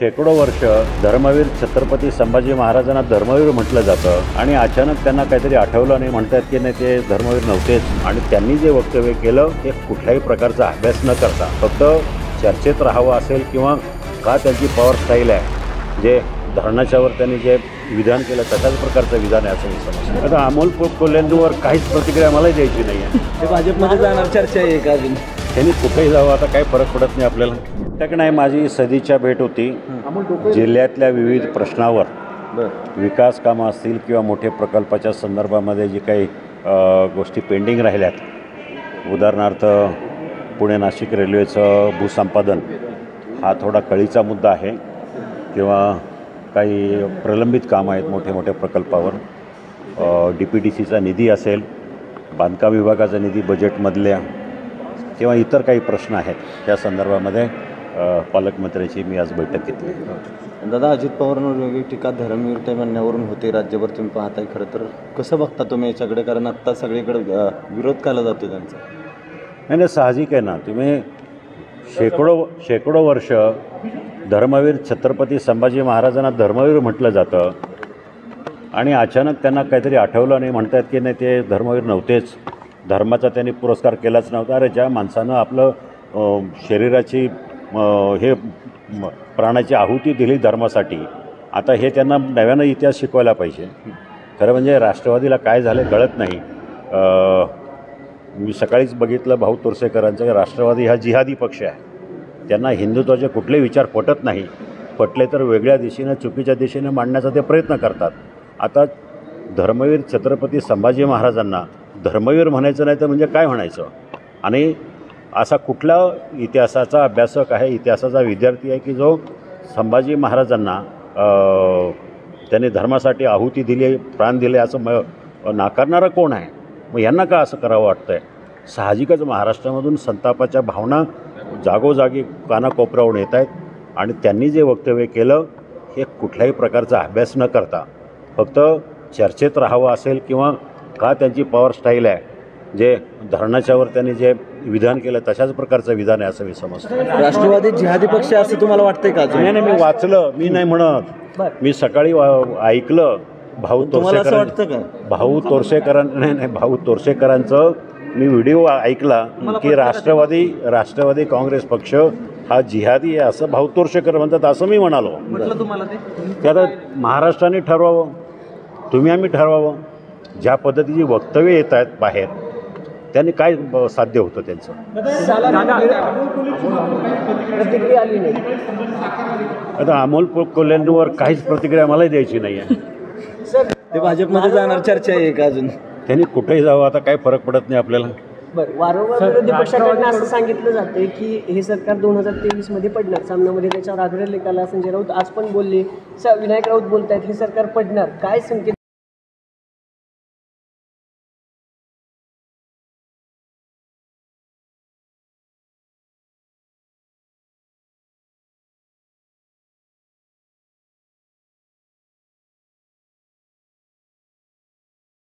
शेकडो वर्ष धर्मवीर छत्रपती संभाजी महाराजांना धर्मवीर म्हटलं जातं आणि अचानक त्यांना काहीतरी आठवलं नाही म्हणतात की नाही ते धर्मवीर नव्हतेच. आणि त्यांनी जे वक्तव्य केलं ते कुठल्याही प्रकारचा अभ्यास न करता. फक्त चर्चेत राहावं असेल किंवा का त्यांची पॉवर स्टाईल आहे जे धरणाच्यावर त्यांनी जे विधान केलं तशाच प्रकारचं विधान आहे असं मी समजतो. आता अमोल को- काहीच प्रतिक्रिया मलाही द्यायची नाही आहे भाजपमध्ये जाणार चर्चा आहे का अजून. त्यांनी कुठेही जावं आता काही फरक पडत नाही आपल्याला. त्याकडे नाही माझी सदिच्छा भेट होती. जिल्ह्यातल्या विविध प्रश्नावर विकास कामं असतील किंवा मोठे प्रकल्पाच्या संदर्भामध्ये जी काही गोष्टी पेंडिंग राहिल्यात. उदाहरणार्थ पुणे नाशिक रेल्वेचं भूसंपादन हा थोडा कळीचा मुद्दा आहे किंवा काही प्रलंबित कामं आहेत मोठे मोठ्या प्रकल्पावर. डी पी डी सीचा निधी असेल बांधकाम विभागाचा निधी बजेटमधल्या किंवा इतर काही प्रश्न आहेत त्या संदर्भामध्ये पालकमंत्र्यांची मी आज बैठक घेतली. दादा अजित पवारांवर वेगळी टीका धर्मवीरता म्हणण्यावरून होते राज्यभर तुम्ही पाहताय खरं तर. कसं बघता तुम्ही याच्याकडे? कारण आत्ता सगळीकडे विरोध केला जातो त्यांचा. नाही नाही साहजिक आहे ना. तुम्ही शेकडो शेकडो वर्ष धर्मवीर छत्रपती संभाजी महाराजांना धर्मवीर म्हटलं जातं. आणि अचानक त्यांना काहीतरी आठवलं नाही म्हणतात की नाही ते धर्मवीर नव्हतेच. धर्माचा त्यांनी पुरस्कार केलाच नव्हता. अरे ज्या माणसानं आपलं शरीराची हे प्राणाची आहुती दिली धर्मासाठी आता हे त्यांना नव्यानं इतिहास शिकवायला पाहिजे. खरं म्हणजे राष्ट्रवादीला काय झालं कळत नाही. मी सकाळीच बघितलं भाऊ तोरसेकरांचं की राष्ट्रवादी हा जिहादी पक्ष आहे. त्यांना हिंदुत्वाचे कुठले विचार पटत नाही. पटले तर वेगळ्या दिशेनं चुकीच्या दिशेने मांडण्याचा ते प्रयत्न करतात. आता धर्मवीर छत्रपती संभाजी महाराजांना धर्मवीर म्हणायचं नाही तर म्हणजे काय म्हणायचं? आणि असा कुठला इतिहासाचा अभ्यासक आहे इतिहासाचा विद्यार्थी आहे की जो संभाजी महाराजांना त्यांनी धर्मासाठी आहुती दिली प्राण दिले असं म नाकारणारं कोण आहे? मग यांना का असं करावं वाटतं आहे साहजिकच महाराष्ट्रामधून संतापाच्या भावना जागोजागी कानाकोपऱ्यावरून येत आहेत आणि त्यांनी जे वक्तव्य केलं हे कुठल्याही प्रकारचा अभ्यास न करता फक्त चर्चेत राहावं असेल किंवा का त्यांची पॉवर स्टाईल आहे? जे धरणाच्यावर त्यांनी जे विधान केलं तशाच प्रकारचं विधान आहे असं मी समजतो. राष्ट्रवादी जिहादी पक्ष आहे असं तुम्हाला वाटतंय का नाही नाही मी वाचलं मी नाही म्हणत. मी सकाळी वा- ऐकलं भाऊ तुम्हाला असं तोरसेकरां वाटतं का? भाऊ तोरसेकरां नाही नाही भाऊ तोरसेकरांचं मी व्हिडिओ ऐकला की राष्ट्रवादी राष्ट्रवादी काँग्रेस पक्ष हा जिहादी आहे असं भाऊ तोरसेकर म्हणतात असं मी म्हणालो. म्हटलं तुम्हाला ते? ते आता महाराष्ट्राने ठरवावं. तुम्ही आम्ही ठरवावं. ज्या पद्धतीची वक्तव्य येत आहेत बाहेर त्यांनी काय साध्य होतं त्यांचं? प्रतिक्रिया आली नाही. आता अमोल को- कोल्हेंवर काहीच प्रतिक्रिया मलाही द्यायची नाही आहे सर ते भाजपमध्ये जाणार चर्चा आहे का अजून. त्यांनी कुठेही जावं आता काही फरक पडत नाही आपल्याला. बरं वारंवार विरोधी पक्षाकडनं असं सांगितलं जाते की हे सरकार दोन हजार तेवीसमध्ये पडणार. सामन्यामध्ये त्याच्यावर आग्रह लेखाला संजय राऊत आज पण बोलले. स- विनायक राऊत बोलतायत हे सरकार पडणार. काय संकेत